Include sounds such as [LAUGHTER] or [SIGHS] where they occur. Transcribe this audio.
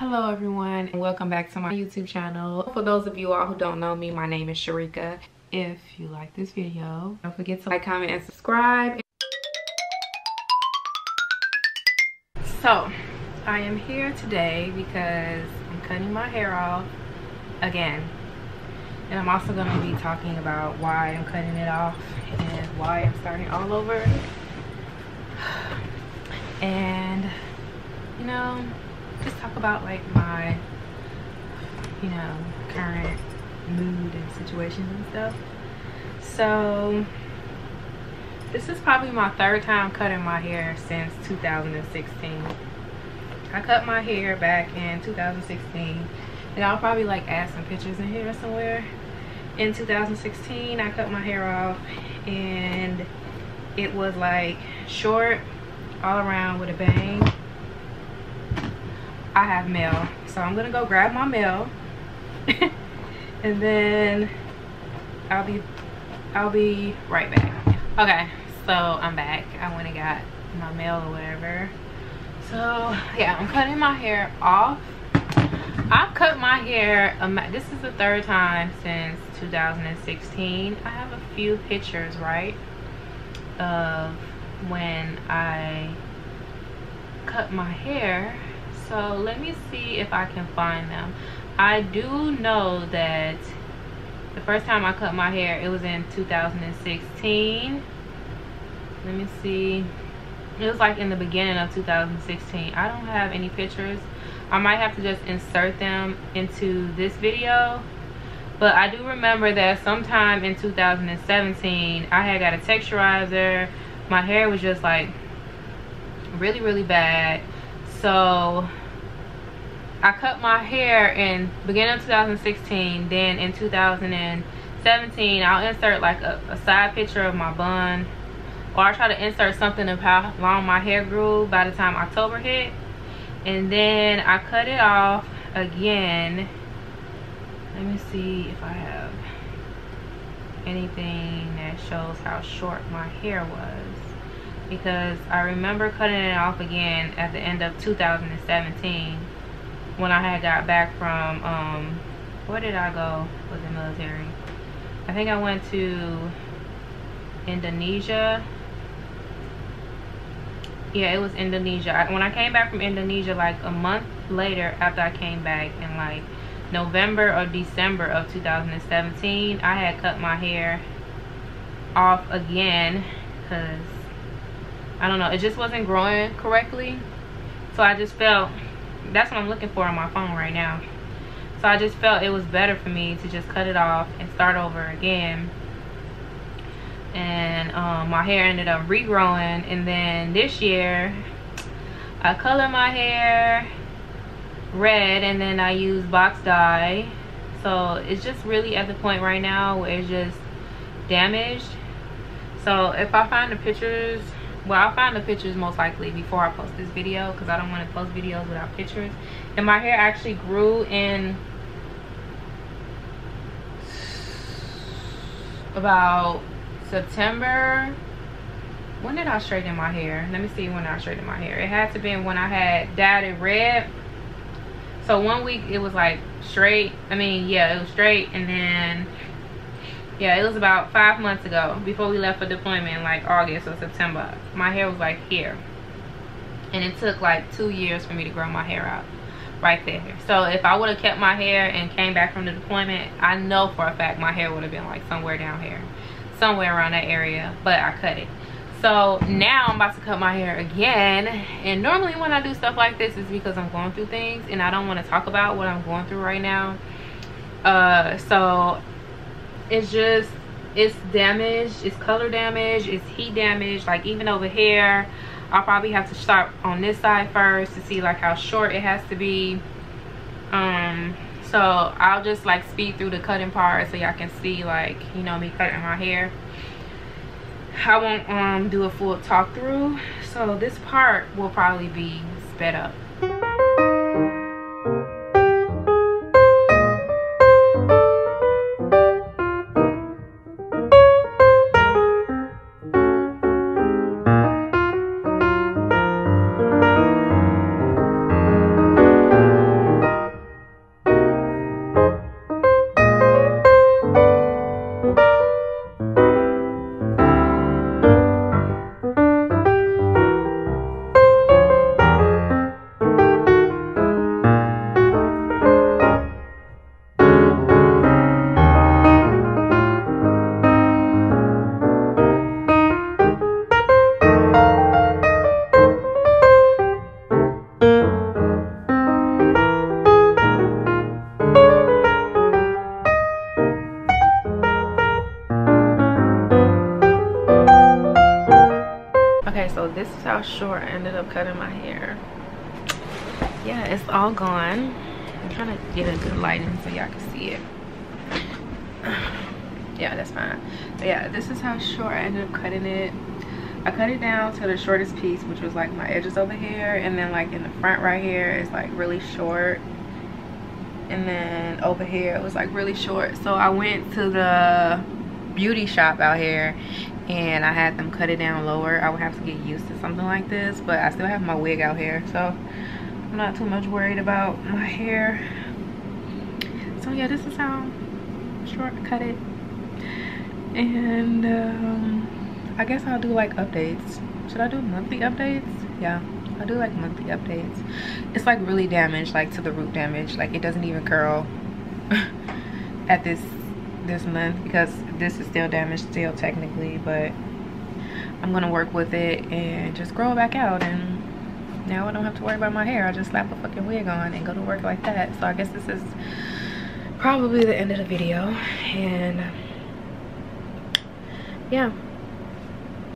hello everyone and welcome back to my youtube channel. For those of you all who don't know me my name is sharika. If you like this video don't forget to like comment and subscribe. So i am here today because i'm cutting my hair off again. And i'm also going to be talking about why i'm cutting it off and why i'm starting all over. [SIGHS] And you know just talk about like my you know current mood and situations and stuff. So this is probably my third time cutting my hair since 2016 i cut my hair back in 2016 and i'll probably like add some pictures in here somewhere. In 2016 i cut my hair off and it was like short all around with a bang I have mail. So I'm gonna go grab my mail. [LAUGHS] and then I'll be I'll be right back. Okay, so I'm back. I went and got my mail or whatever. So yeah, I'm cutting my hair off. I've cut my hair, this is the third time since 2016. I have a few pictures, right, of when I cut my hair so let me see if I can find them. I do know that the first time I cut my hair it was in 2016 let me see. It was like in the beginning of 2016 I don't have any pictures. I might have to just insert them into this video. But I do remember that sometime in 2017 I had got a texturizer. My hair was just like really really bad. So I cut my hair in beginning of 2016 then in 2017 I'll insert like a, a side picture of my bun or I try to insert something of how long my hair grew by the time October hit. And then I cut it off again. Let me see if I have anything that shows how short my hair was because I remember cutting it off again at the end of 2017 when I had got back from um where did I go with the military? I think I went to Indonesia. Yeah it was Indonesia. I, when I came back from Indonesia like a month later after I came back in like November or December of 2017 I had cut my hair off again because I don't know it just wasn't growing correctly. So I just felt that's what I'm looking for on my phone right now. So I just felt it was better for me to just cut it off and start over again. And um, my hair ended up regrowing. And then this year, I color my hair red and then I use box dye. So it's just really at the point right now where it's just damaged. So if I find the pictures well i'll find the pictures most likely before i post this video because i don't want to post videos without pictures. And my hair actually grew in about september. When did i straighten my hair? Let me see when i straightened my hair. It had to be when i had dyed it red. So one week it was like straight i mean yeah it was straight and then yeah it was about five months ago before we left for deployment in like august or september. My hair was like here. And it took like two years for me to grow my hair out right there. So if i would have kept my hair and came back from the deployment i know for a fact my hair would have been like somewhere down here. Somewhere around that area but i cut it. So now i'm about to cut my hair again. And normally when i do stuff like this is because i'm going through things and i don't want to talk about what i'm going through right now. Uh so it's just it's damaged it's color damage it's heat damage like even over here i'll probably have to start on this side first to see like how short it has to be. Um so i'll just like speed through the cutting part so y'all can see like you know me cutting my hair. I won't um do a full talk through so this part will probably be sped up how short I ended up cutting my hair. Yeah, it's all gone. I'm trying to get a good lighting so y'all can see it. [SIGHS] Yeah, that's fine. But yeah, this is how short I ended up cutting it. I cut it down to the shortest piece, which was like my edges over here. And then like in the front right here is like really short. And then over here it was like really short. So I went to the beauty shop out here and I had them cut it down lower. I would have to get used to something like this, but I still have my wig out here. So I'm not too much worried about my hair. So yeah, this is how short I cut it. And um, I guess I'll do like updates. Should I do monthly updates? Yeah, I'll do like monthly updates. It's like really damaged, like to the root damage. Like it doesn't even curl [LAUGHS] at this this month because this is still damaged still technically but I'm gonna work with it and just grow it back out. And now I don't have to worry about my hair. I just slap a fucking wig on and go to work like that. So I guess this is probably the end of the video. And yeah